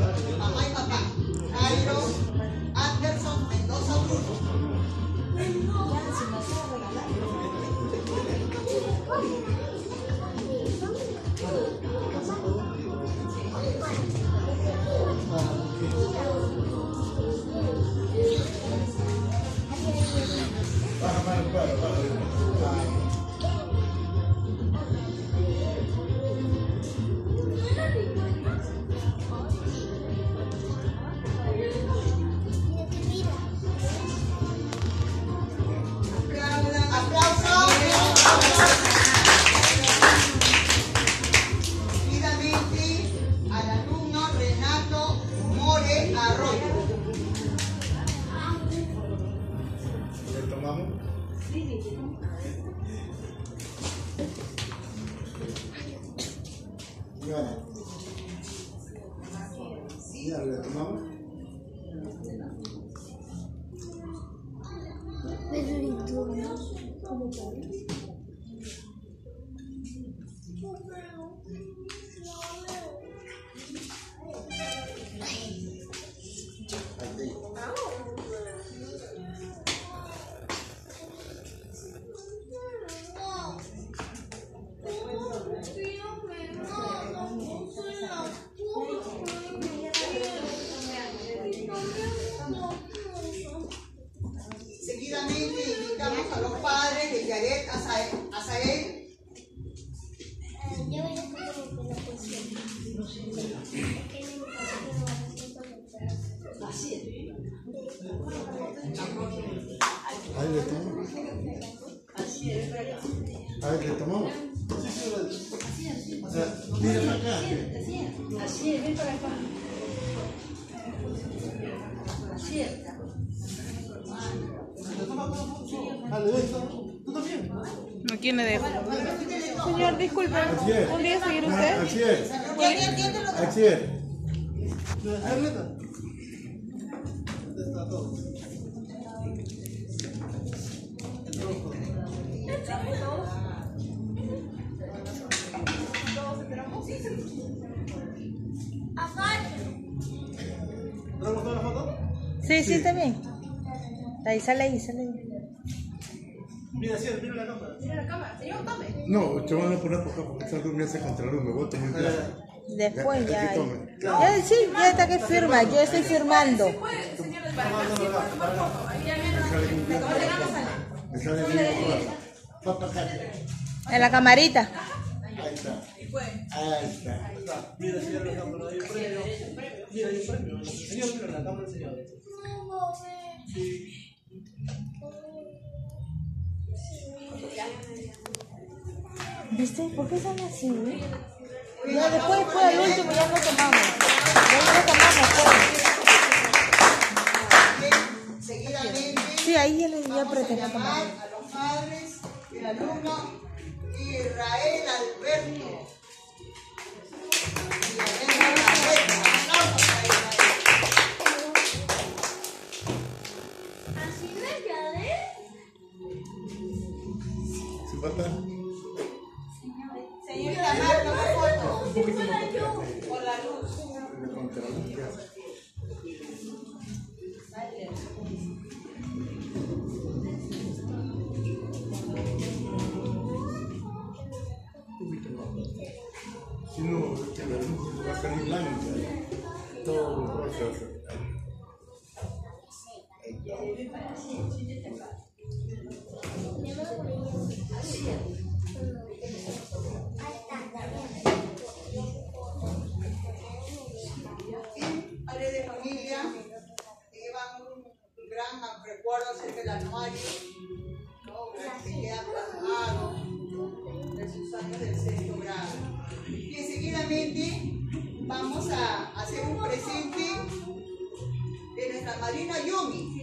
Amém. ¿Le tomamos? Y ahora. ¿Y ahora le tomamos? Seguidamente invitamos a los padres de Yaret Azael, Azael Ahí le tomamos. Ahí le tomamos. O sea, mira para acá. Así es, ven para acá. Así ¿A quién le dejo? Señor, disculpe. ¿Podría seguir usted? Así es. Así es. Sí, sí, está bien. Ahí, sale ahí, sale ahí. No, te van a poner por porque está durmiendo contra la luz. Me voy a tomar. Después Ya, ya. tome. Sí, ya está que firma. Yo estoy firmando. Me. En la camarita. Ahí está. Ahí está. Mira, señor, la cámara, hay un premio. Mira, hay un premio. Señor, mira la cámara, señor. ¿Viste? ¿Por qué son así? Ya después, después al último ya no tomamos. Ya no tomamos, pues. Seguidamente Sí, ahí ya le ya vamos a llamar tomar. a los padres del alumno Israel Alberto. Por la luz. Si no, va a salir blanca. Todo recuerdo acerca del anuario, ¿no? que queda plasmado de sus años del sexto grado. Y seguidamente vamos a hacer un presente de nuestra madrina Yumi.